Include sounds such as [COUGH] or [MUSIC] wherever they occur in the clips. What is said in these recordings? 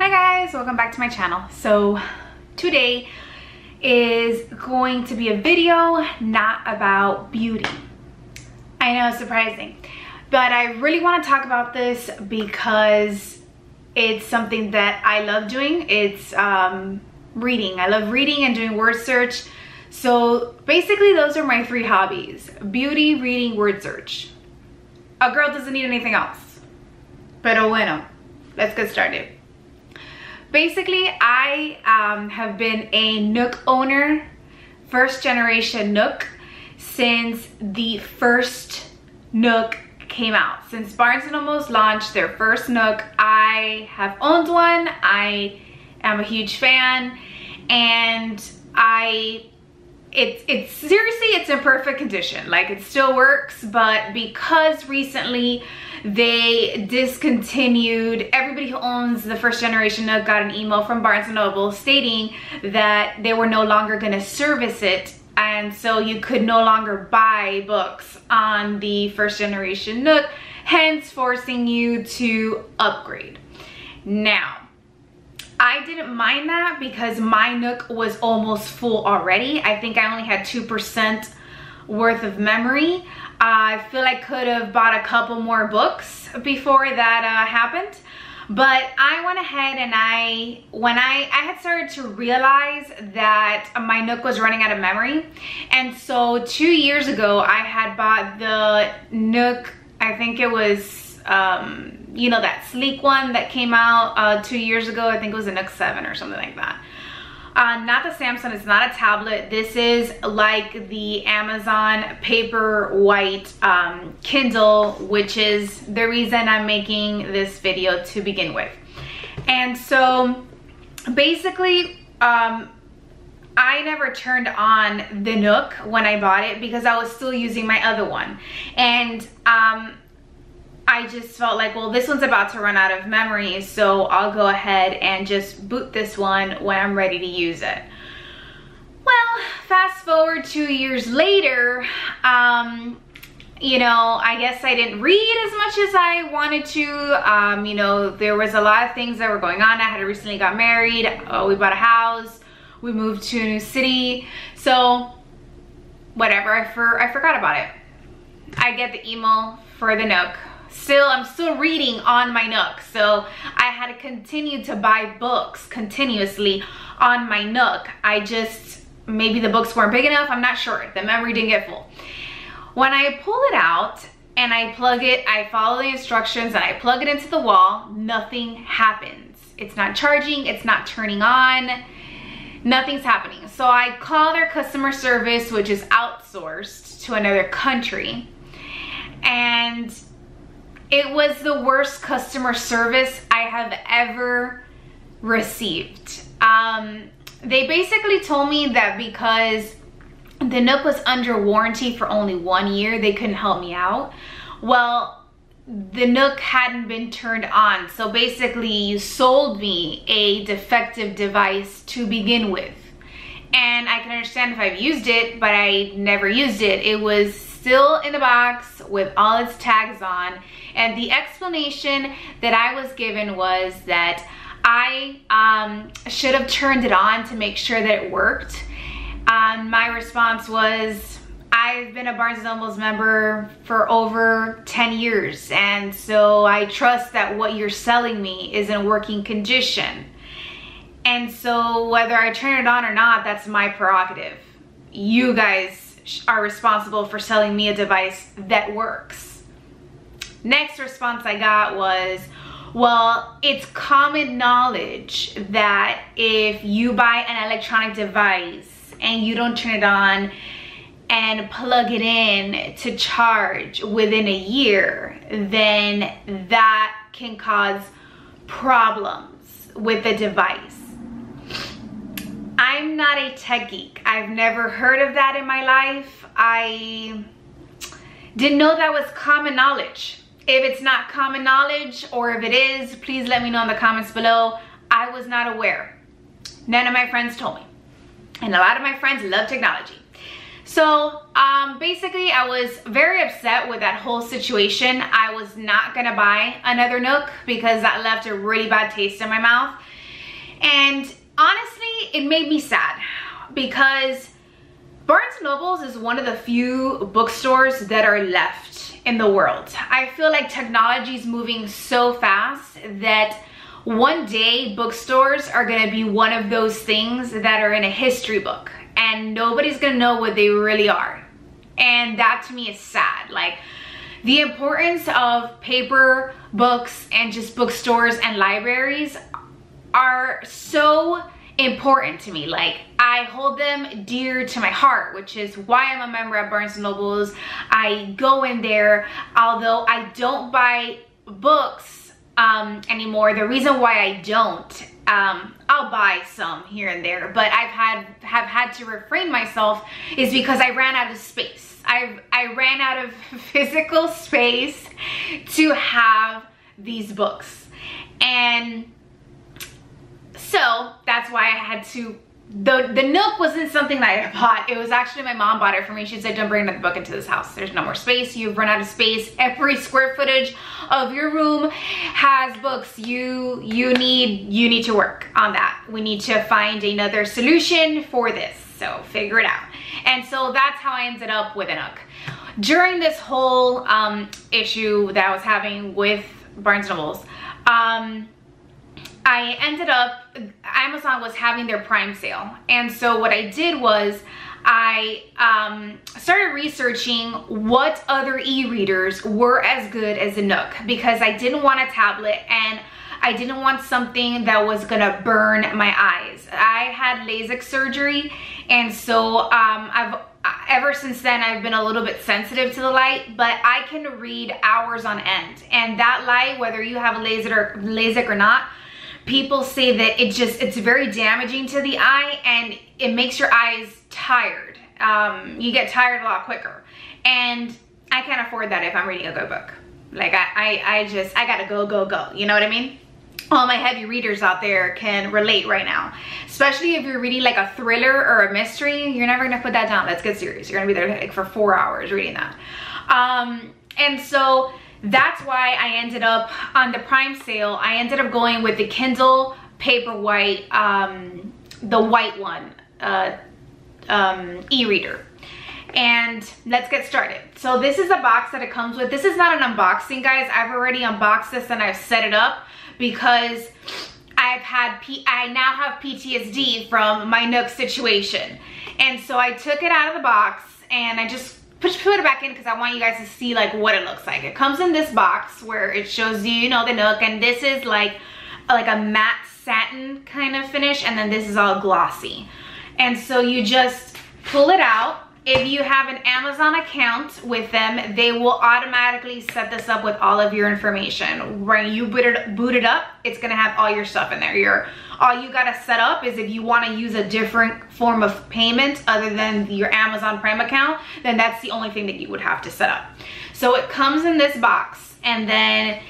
Hi guys, welcome back to my channel. So today is going to be a video not about beauty. I know, surprising. But I really want to talk about this because it's something that I love doing. It's um, reading. I love reading and doing word search. So basically those are my three hobbies. Beauty, reading, word search. A girl doesn't need anything else. Pero bueno, let's get started. Basically, I um, have been a Nook owner, first generation Nook, since the first Nook came out. Since Barnes & Noble's launched their first Nook, I have owned one. I am a huge fan and I it's it's seriously it's in perfect condition. Like it still works but because recently they discontinued everybody who owns the first generation Nook got an email from Barnes & Noble stating that they were no longer going to service it and so you could no longer buy books on the first generation Nook hence forcing you to upgrade. Now I didn't mind that because my Nook was almost full already. I think I only had 2% worth of memory. I feel I could have bought a couple more books before that uh, happened. But I went ahead and I, when I, I had started to realize that my Nook was running out of memory. And so two years ago, I had bought the Nook, I think it was, um, you know, that sleek one that came out uh, two years ago. I think it was the Nook 7 or something like that. Uh, not the Samsung, it's not a tablet. This is like the Amazon Paperwhite um, Kindle, which is the reason I'm making this video to begin with. And so basically, um, I never turned on the Nook when I bought it because I was still using my other one. And um, I just felt like, well, this one's about to run out of memory, so I'll go ahead and just boot this one when I'm ready to use it. Well, fast forward two years later, um, you know, I guess I didn't read as much as I wanted to. Um, you know, there was a lot of things that were going on. I had recently got married. Uh, we bought a house. We moved to a new city. So, whatever. I, for, I forgot about it. I get the email for the Nook still i'm still reading on my nook. So i had to continue to buy books continuously on my nook. I just maybe the books weren't big enough i'm not sure. The memory didn't get full. When i pull it out and i plug it i follow the instructions and i plug it into the wall nothing happens. It's not charging it's not turning on nothing's happening. So i call their customer service which is outsourced to another country and it was the worst customer service I have ever received. Um, they basically told me that because the Nook was under warranty for only one year, they couldn't help me out. Well, the Nook hadn't been turned on. So basically you sold me a defective device to begin with. And I can understand if I've used it, but I never used it. It was still in the box with all its tags on. And the explanation that I was given was that I um, should have turned it on to make sure that it worked. Um, my response was, I've been a Barnes & Noble's member for over 10 years and so I trust that what you're selling me is in working condition. And so whether I turn it on or not, that's my prerogative. You guys are responsible for selling me a device that works. Next response I got was, well, it's common knowledge that if you buy an electronic device and you don't turn it on and plug it in to charge within a year, then that can cause problems with the device. I'm not a tech geek. I've never heard of that in my life. I didn't know that was common knowledge. If it's not common knowledge or if it is, please let me know in the comments below. I was not aware. None of my friends told me. And a lot of my friends love technology. So um, basically I was very upset with that whole situation. I was not gonna buy another Nook because that left a really bad taste in my mouth. And honestly, it made me sad because Barnes & Nobles is one of the few bookstores that are left in the world. I feel like technology is moving so fast that one day bookstores are gonna be one of those things that are in a history book and nobody's gonna know what they really are. And that to me is sad. Like the importance of paper books and just bookstores and libraries are so important to me. Like I hold them dear to my heart, which is why I'm a member at Barnes & Nobles. I go in there, although I don't buy books um, anymore. The reason why I don't, um, I'll buy some here and there, but I've had have had to refrain myself is because I ran out of space. I I ran out of [LAUGHS] physical space to have these books, and so that's why I had to the the Nook wasn't something that I bought. It was actually my mom bought it for me. She said, don't bring another book into this house. There's no more space. You've run out of space. Every square footage of your room has books. You you need you need to work on that. We need to find another solution for this. So figure it out. And so that's how I ended up with a Nook. During this whole um, issue that I was having with Barnes & Nobles, um, I ended up, Amazon was having their prime sale. And so what I did was I um, started researching what other e-readers were as good as a Nook because I didn't want a tablet and I didn't want something that was gonna burn my eyes. I had LASIK surgery and so um, I've ever since then I've been a little bit sensitive to the light but I can read hours on end and that light whether you have LASIK or, LASIK or not people say that it just, it's very damaging to the eye and it makes your eyes tired. Um, you get tired a lot quicker. And I can't afford that if I'm reading a good book. Like I, I, I just, I gotta go, go, go. You know what I mean? all my heavy readers out there can relate right now. Especially if you're reading like a thriller or a mystery, you're never gonna put that down. Let's get serious. You're gonna be there like for four hours reading that. Um, and so that's why I ended up on the prime sale. I ended up going with the Kindle Paperwhite um, the white one uh, um, e-reader. And let's get started. So this is the box that it comes with. This is not an unboxing guys. I've already unboxed this and I've set it up because I've had P I now have PTSD from my Nook situation. And so I took it out of the box and I just put, put it back in because I want you guys to see like what it looks like. It comes in this box where it shows you, you know, the Nook and this is like, like a matte satin kind of finish and then this is all glossy. And so you just pull it out. If you have an Amazon account with them, they will automatically set this up with all of your information. When you boot it, boot it up, it's gonna have all your stuff in there. Your all you gotta set up is if you wanna use a different form of payment other than your Amazon Prime account, then that's the only thing that you would have to set up. So it comes in this box and then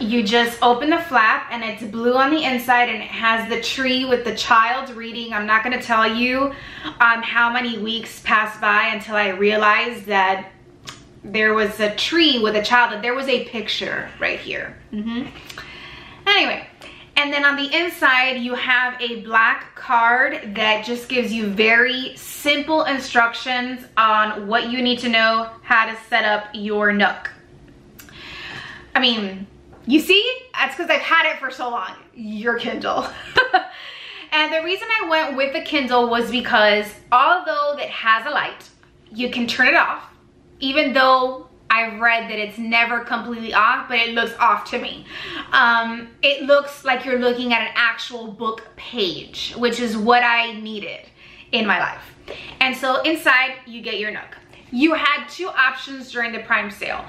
you just open the flap and it's blue on the inside and it has the tree with the child reading. I'm not gonna tell you um, how many weeks passed by until I realized that there was a tree with a child, that there was a picture right here. Mm -hmm. Anyway, and then on the inside, you have a black card that just gives you very simple instructions on what you need to know how to set up your Nook. I mean, you see? That's because I've had it for so long. Your Kindle. [LAUGHS] and the reason I went with the Kindle was because although it has a light, you can turn it off. Even though I've read that it's never completely off, but it looks off to me. Um, it looks like you're looking at an actual book page, which is what I needed in my life. And so inside, you get your Nook. You had two options during the Prime sale.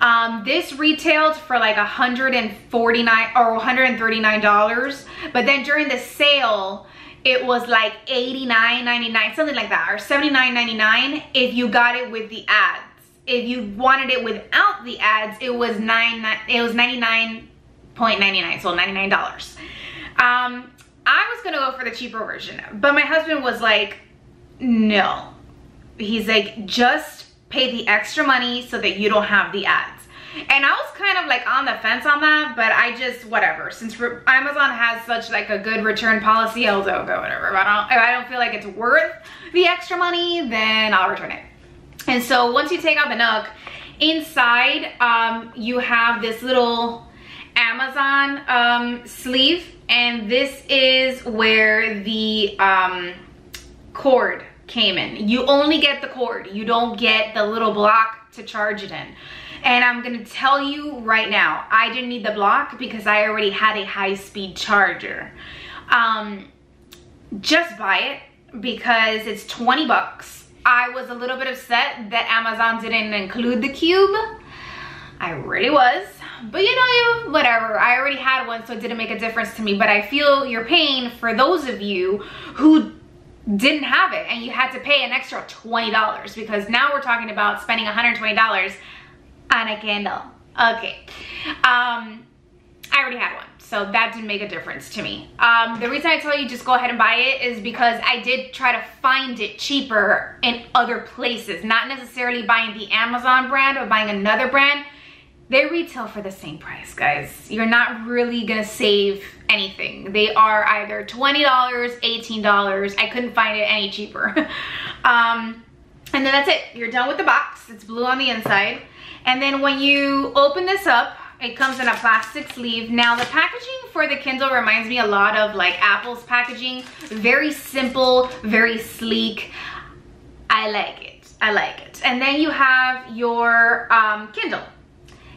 Um, this retailed for like 149 or $139, but then during the sale, it was like $89.99, something like that, or $79.99 if you got it with the ads. if you wanted it without the ads, it was nine. It was ninety nine point ninety nine, so ninety nine dollars. Um, I was gonna go for the cheaper version, but my husband was like, "No, he's like, just pay the extra money so that you don't have the ads. And I was kind of like on the fence on that, but I just, whatever. Since Amazon has such like a good return policy, I'll whatever. If I don't, if I don't feel like it's worth the extra money, then I'll return it. And so once you take out the Nook, inside um, you have this little Amazon um, sleeve and this is where the um, cord came in. You only get the cord. You don't get the little block to charge it in. And I'm gonna tell you right now, I didn't need the block because I already had a high-speed charger. Um, just buy it because it's 20 bucks. I was a little bit upset that Amazon didn't include the cube. I really was. But you know, whatever. I already had one, so it didn't make a difference to me. But I feel your pain for those of you who didn't have it and you had to pay an extra $20 because now we're talking about spending $120 on a Kindle. Okay. Um, I already had one, so that didn't make a difference to me. Um, the reason I tell you just go ahead and buy it is because I did try to find it cheaper in other places, not necessarily buying the Amazon brand or buying another brand. They retail for the same price, guys. You're not really gonna save anything. They are either $20, $18. I couldn't find it any cheaper. [LAUGHS] um, and then that's it. You're done with the box. It's blue on the inside. And then when you open this up, it comes in a plastic sleeve. Now the packaging for the Kindle reminds me a lot of like Apple's packaging. Very simple, very sleek. I like it, I like it. And then you have your um, Kindle.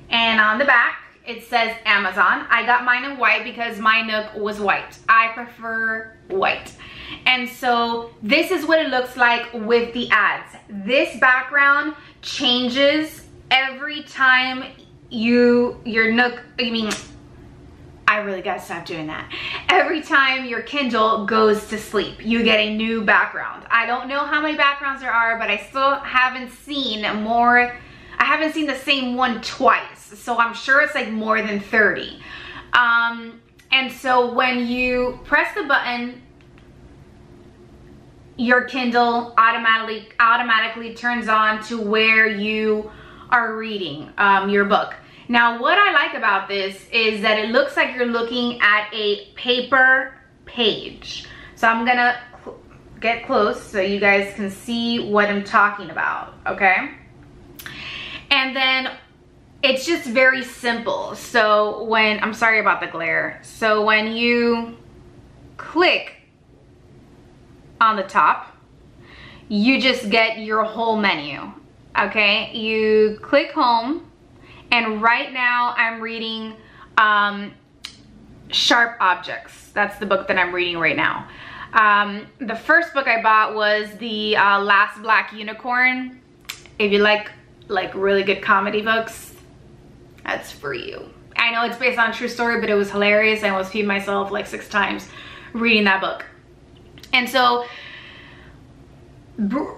And on the back, it says Amazon. I got mine in white because my Nook was white. I prefer white. And so this is what it looks like with the ads. This background changes every time you, your Nook, I mean, I really gotta stop doing that. Every time your Kindle goes to sleep, you get a new background. I don't know how many backgrounds there are, but I still haven't seen more, I haven't seen the same one twice. So I'm sure it's like more than 30. Um, and so when you press the button, your Kindle automatically automatically turns on to where you are reading um, your book. Now, what I like about this is that it looks like you're looking at a paper page. So I'm gonna cl get close so you guys can see what I'm talking about, okay? And then it's just very simple. So when, I'm sorry about the glare. So when you click on the top, you just get your whole menu okay? You click home and right now I'm reading um, Sharp Objects. That's the book that I'm reading right now. Um, the first book I bought was the uh, Last Black Unicorn. If you like like really good comedy books, that's for you. I know it's based on true story, but it was hilarious. I almost peed myself like six times reading that book. And so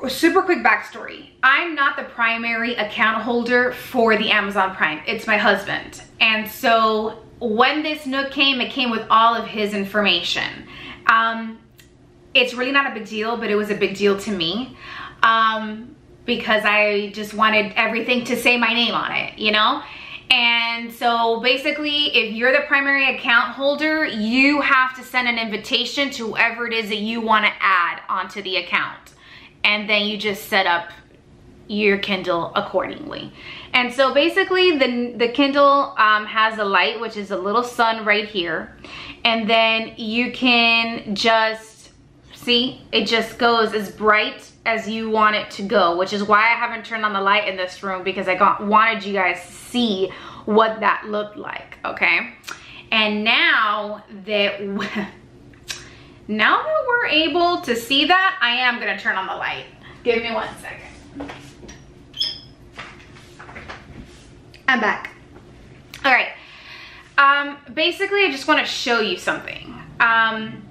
super quick backstory. I'm not the primary account holder for the Amazon Prime. It's my husband. And so when this Nook came, it came with all of his information. Um, it's really not a big deal, but it was a big deal to me um, because I just wanted everything to say my name on it, you know? And so basically, if you're the primary account holder, you have to send an invitation to whoever it is that you want to add onto the account and then you just set up your Kindle accordingly. And so basically the, the Kindle um, has a light, which is a little sun right here. And then you can just, see, it just goes as bright as you want it to go, which is why I haven't turned on the light in this room because I got, wanted you guys to see what that looked like, okay? And now that, [LAUGHS] Now that we're able to see that, I am gonna turn on the light. Give me one second. I'm back. All right. Um, basically, I just wanna show you something. Um,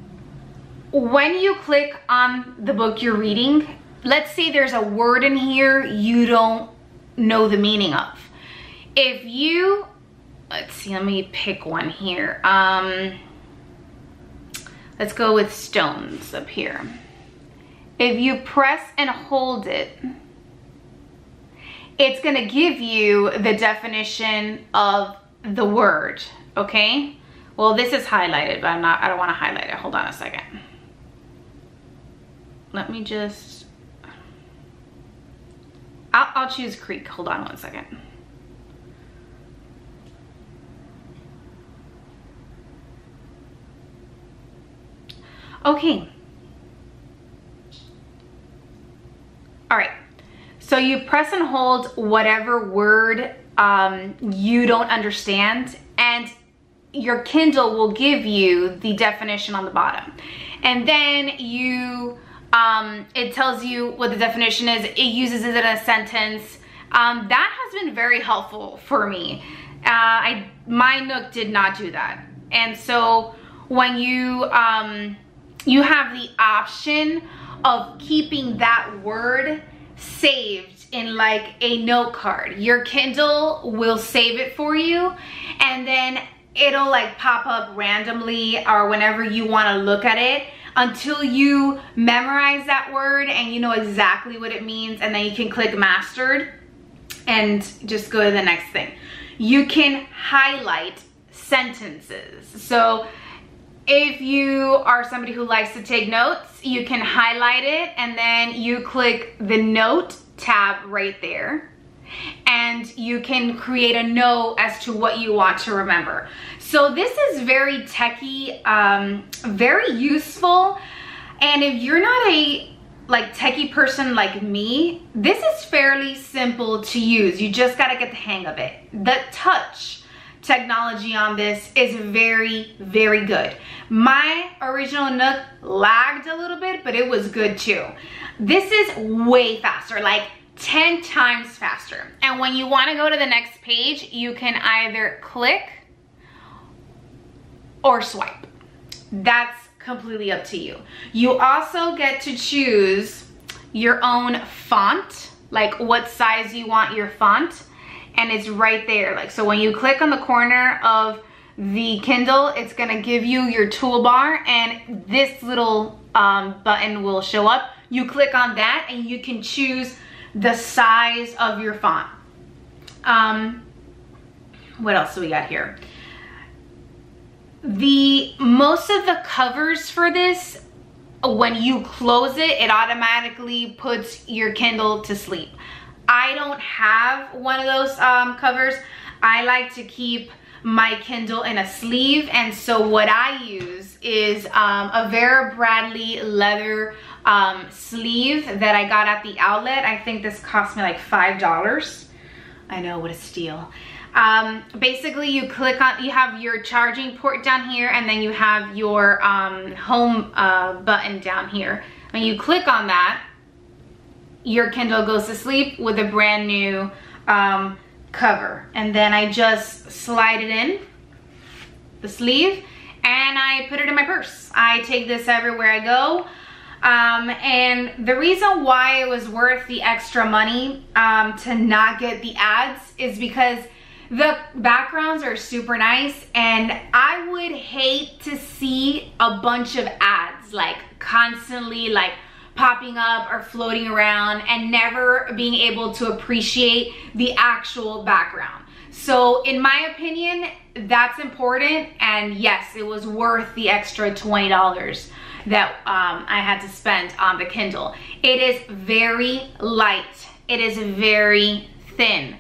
when you click on the book you're reading, let's say there's a word in here you don't know the meaning of. If you, let's see, let me pick one here. Um, Let's go with stones up here. if you press and hold it, it's gonna give you the definition of the word, okay? Well, this is highlighted, but I'm not, I don't wanna highlight it. Hold on a second. Let me just, I'll, I'll choose Creek. Hold on one second. Okay. All right. So you press and hold whatever word um, you don't understand and your Kindle will give you the definition on the bottom. And then you, um, it tells you what the definition is. It uses it in a sentence. Um, that has been very helpful for me. Uh, I My Nook did not do that. And so when you, um, you have the option of keeping that word saved in like a note card. Your Kindle will save it for you and then it'll like pop up randomly or whenever you want to look at it until you memorize that word and you know exactly what it means and then you can click mastered and just go to the next thing. You can highlight sentences. So if you are somebody who likes to take notes, you can highlight it and then you click the note tab right there and you can create a note as to what you want to remember. So this is very techy, um, very useful. And if you're not a like techie person like me, this is fairly simple to use. You just gotta get the hang of it. The touch technology on this is very, very good. My original Nook lagged a little bit, but it was good too. This is way faster, like 10 times faster. And when you wanna go to the next page, you can either click or swipe. That's completely up to you. You also get to choose your own font, like what size you want your font and it's right there. Like, so when you click on the corner of the Kindle, it's gonna give you your toolbar and this little um, button will show up. You click on that and you can choose the size of your font. Um, what else do we got here? The most of the covers for this, when you close it, it automatically puts your Kindle to sleep. I don't have one of those um, covers. I like to keep my Kindle in a sleeve and so what I use is um, a Vera Bradley leather um, sleeve that I got at the outlet. I think this cost me like $5. I know, what a steal. Um, basically you click on, you have your charging port down here and then you have your um, home uh, button down here. When you click on that, your Kindle goes to sleep with a brand new um, cover. And then I just slide it in, the sleeve, and I put it in my purse. I take this everywhere I go. Um, and the reason why it was worth the extra money um, to not get the ads is because the backgrounds are super nice and I would hate to see a bunch of ads like constantly like popping up or floating around and never being able to appreciate the actual background. So in my opinion, that's important. And yes, it was worth the extra $20 that um, I had to spend on the Kindle. It is very light. It is very thin.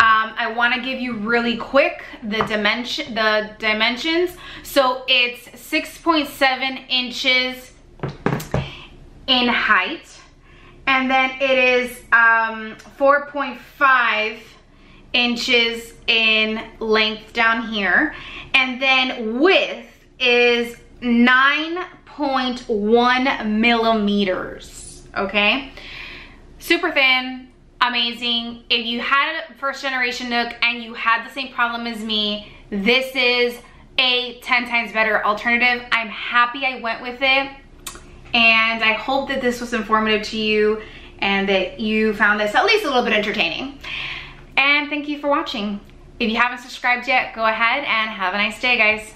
Um, I want to give you really quick the dimension, the dimensions. So it's 6.7 inches in height. And then it is um, 4.5 inches in length down here. And then width is 9.1 millimeters, okay? Super thin, amazing. If you had a first generation Nook and you had the same problem as me, this is a 10 times better alternative. I'm happy I went with it and I hope that this was informative to you and that you found this at least a little bit entertaining. And thank you for watching. If you haven't subscribed yet, go ahead and have a nice day, guys.